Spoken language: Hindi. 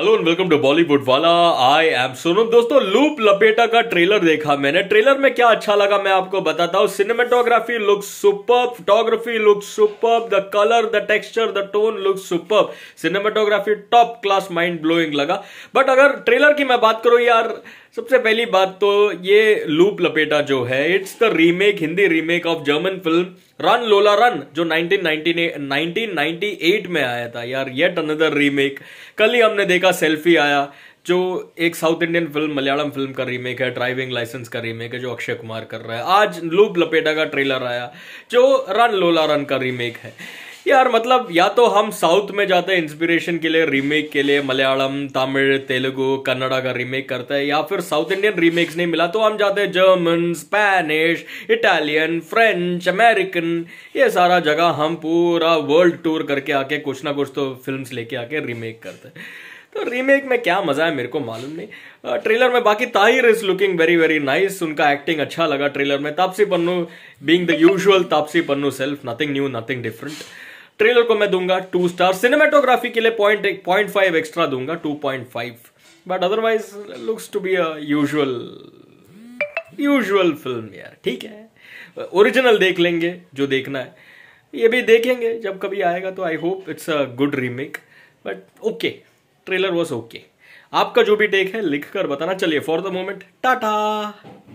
Hello and welcome to Bollywood वाला आई एम सोनम दोस्तों, लूप लपेटा का ट्रेलर देखा मैंने। ट्रेलर में क्या अच्छा लगा मैं आपको बताता हूँ। Cinematography look super photography look super the colour the texture the tone look super cinematography top class mind blowing लगा। बट अगर ट्रेलर की मैं बात करूँ यार सबसे पहली बात तो ये लूप लपेटा जो है it's the remake Hindi remake of German film run Lola run जो 1998 में आया था। यार येट अनदर रीमेक कल ही हमने देखा सेल्फी आया, जो एक south Indian film Malayalam film का रीमेक है ड्राइविंग लाइसेंस का रीमेक है, जो अक्षय कुमार कर रहा है। आज लूप लपेटा का ट्रेलर आया, जो रन लोला रन का रीमेक है। यार मतलब या तो हम साउथ में जाते हैं इंस्पिरेशन के लिए रीमेक के लिए, मलयालम, तमिल, तेलुगु, कन्नड़ा का रीमेक करते हैं, या फिर साउथ इंडियन रीमेक्स नहीं मिला तो हम जाते हैं German Spanish Italian French American ये सारा जगह हम पूरा वर्ल्ड टूर करके आके, कुछ ना कुछ तो फ़िल्म लेके आके रीमेक करते हैं। तो रीमेक में क्या मज़ा है, मेरे को मालूम नहीं। ट्रेलर में बाकी Tahir is looking very very nice उनका एक्टिंग अच्छा लगा ट्रेलर में। Taapsee Pannu being the usual Taapsee Pannu self nothing new nothing different trailer को मैं दूँगा टू स्टार सिनेमाटोग्राफी के लिए पॉइंट पॉइंट फाइव एक्स्ट्रा दूँगा two point five but otherwise looks to be usual usual film यार, ठीक है। ओरिजिनल देख लेंगे, जो देखना है। ये भी देखेंगे, जब कभी आएगा तो I hope it's a good remake but okay trailer was okay आपका जो भी टेक है लिख कर बताना। चलिए फॉर द मोमेंट टाटा!